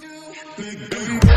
Big, big.